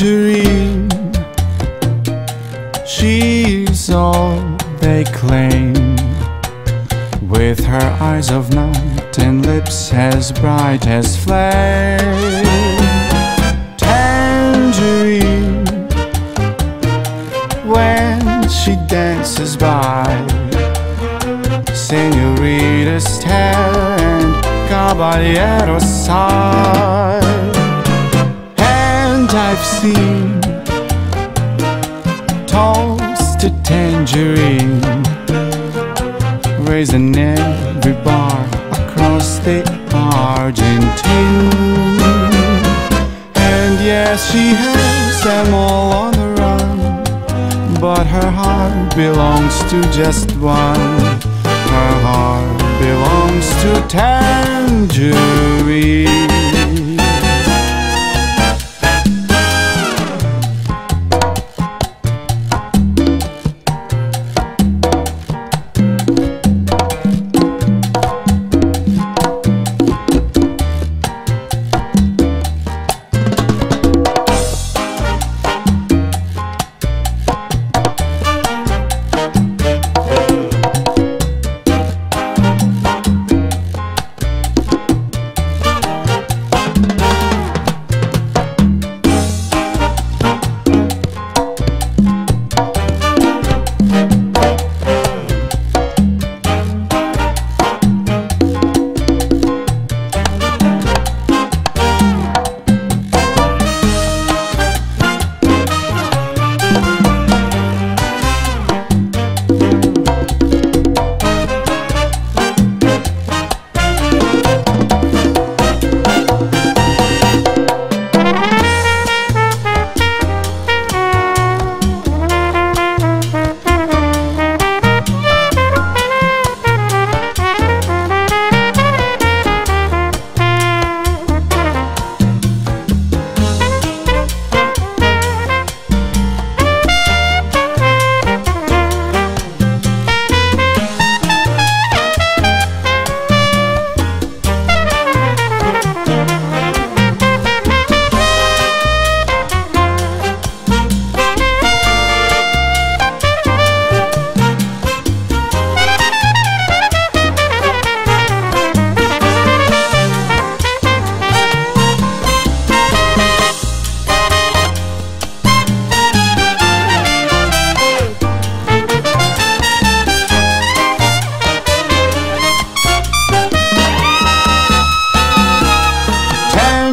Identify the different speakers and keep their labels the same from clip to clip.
Speaker 1: Tangerine, she's all they claim. With her eyes of night and lips as bright as flame. Tangerine, when she dances by, senoritas stare and caballeros sigh. I've seen toasted tangerine raising every bar across the Argentine. And yes, she has them all on the run, but her heart belongs to just one. Her heart belongs to Tangerine.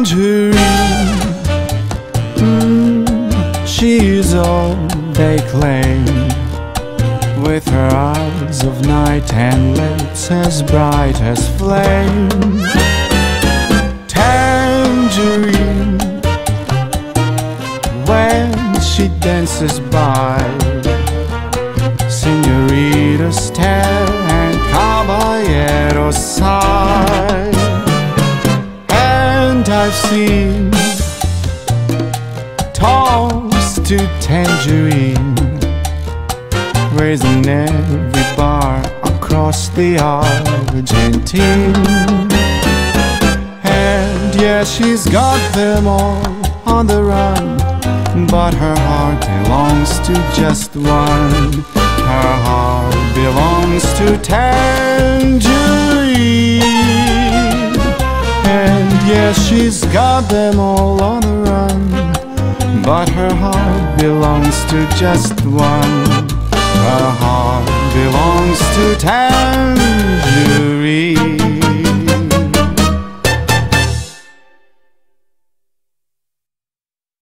Speaker 1: Tangerine, mm, she's all they claim. With her eyes of night and lips as bright as flame. Tangerine, when she dances by, Toast to tangerine raising every bar across the Argentine. And yeah, she's got them all on the run, but her heart belongs to just one. Her heart belongs to tangerine. She's got them all on the run, but her heart belongs to just one. Her heart belongs to Tangerine.